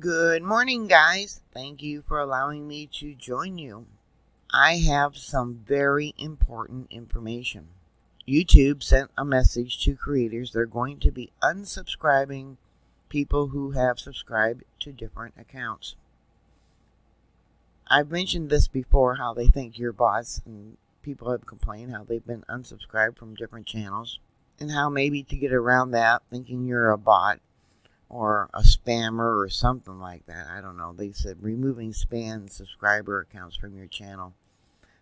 Good morning, guys. Thank you for allowing me to join you. I have some very important information. YouTube sent a message to creators. They're going to be unsubscribing people who have subscribed to different accounts. I've mentioned this before how they think you're bots, and people have complained how they've been unsubscribed from different channels, and how maybe to get around that, thinking you're a bot or a spammer or something like that. I don't know. They said removing spam subscriber accounts from your channel.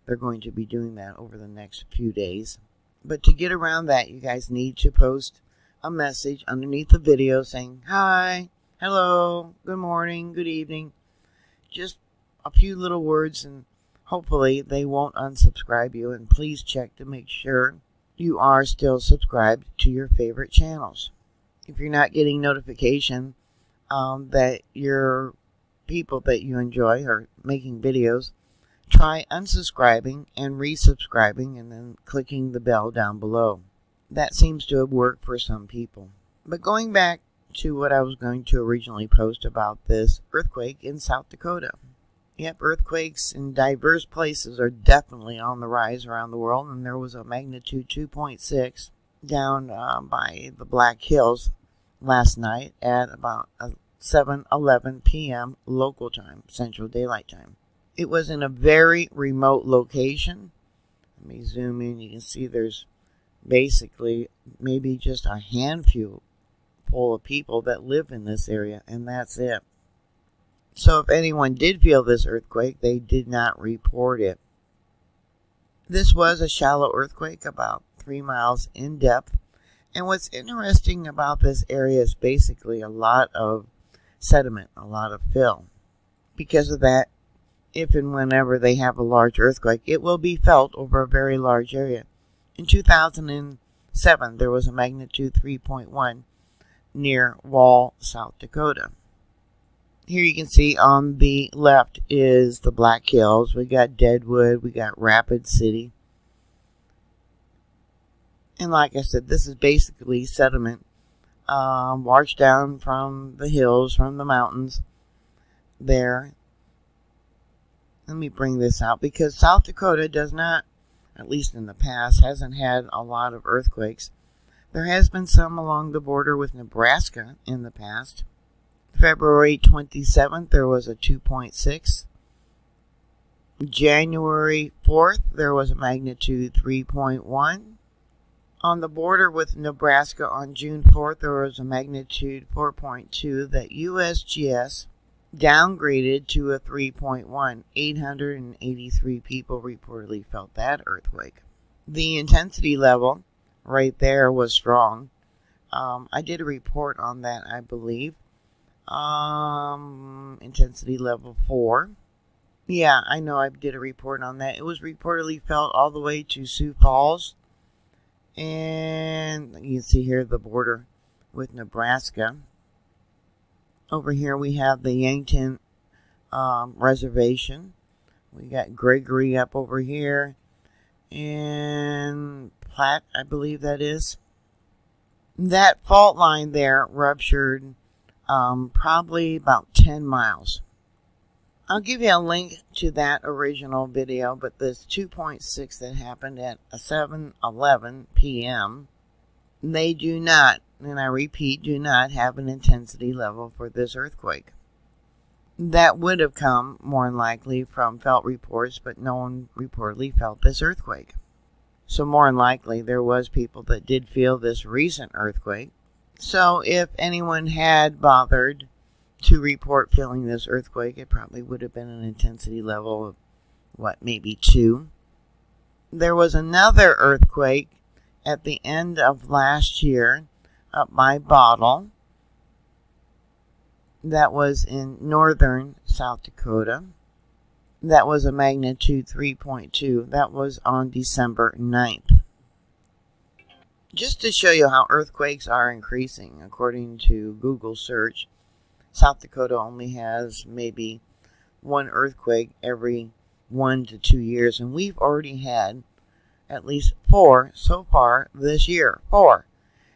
They're going to be doing that over the next few days. But to get around that, you guys need to post a message underneath the video saying, Hi, hello, good morning, good evening. Just a few little words and hopefully they won't unsubscribe you. And please check to make sure you are still subscribed to your favorite channels. If you're not getting notification um, that your people that you enjoy are making videos, try unsubscribing and resubscribing and then clicking the bell down below. That seems to have worked for some people. But going back to what I was going to originally post about this earthquake in South Dakota. Yep, earthquakes in diverse places are definitely on the rise around the world, and there was a magnitude 2.6 down uh, by the Black Hills last night at about 7:11 p.m. local time, Central Daylight Time. It was in a very remote location. Let me zoom in. You can see there's basically maybe just a handful full of people that live in this area, and that's it. So if anyone did feel this earthquake, they did not report it. This was a shallow earthquake, about three miles in depth. And what's interesting about this area is basically a lot of sediment, a lot of fill. Because of that, if and whenever they have a large earthquake, it will be felt over a very large area. In 2007, there was a magnitude 3.1 near Wall, South Dakota. Here you can see on the left is the Black Hills. We got Deadwood. We got Rapid City. And like I said, this is basically sediment um, washed down from the hills, from the mountains there. Let me bring this out because South Dakota does not, at least in the past, hasn't had a lot of earthquakes. There has been some along the border with Nebraska in the past. February 27th, there was a 2.6. January 4th, there was a magnitude 3.1. On the border with Nebraska on June 4th, there was a magnitude 4.2 that USGS downgraded to a 3.1. 883 people reportedly felt that earthquake. The intensity level right there was strong. Um, I did a report on that, I believe. Um, intensity level 4. Yeah, I know I did a report on that. It was reportedly felt all the way to Sioux Falls. And you can see here the border with Nebraska. Over here we have the Yankton um, Reservation. We got Gregory up over here. And Platte, I believe that is. That fault line there ruptured um, probably about 10 miles. I'll give you a link to that original video, but this 2.6 that happened at 7:11 p.m. They do not, and I repeat, do not have an intensity level for this earthquake. That would have come more than likely from felt reports, but no one reportedly felt this earthquake. So more than likely, there was people that did feel this recent earthquake, so if anyone had bothered to report feeling this earthquake, it probably would have been an intensity level of, what, maybe two. There was another earthquake at the end of last year up by Bottle. That was in northern South Dakota. That was a magnitude 3.2. That was on December 9th just to show you how earthquakes are increasing, according to Google search, South Dakota only has maybe one earthquake every one to two years, and we've already had at least four so far this year. Four.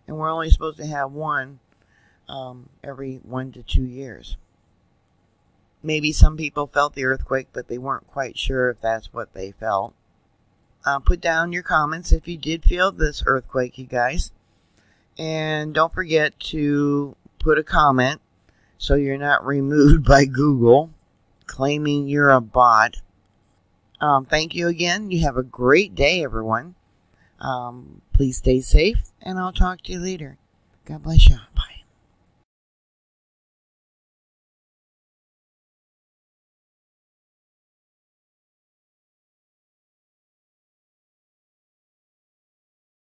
And we're only supposed to have one um, every one to two years. maybe some people felt the earthquake, but they weren't quite sure if that's what they felt. Uh, put down your comments if you did feel this earthquake, you guys. And don't forget to put a comment so you're not removed by Google claiming you're a bot. Um, thank you again. You have a great day, everyone. Um, please stay safe, and I'll talk to you later. God bless you. Bye.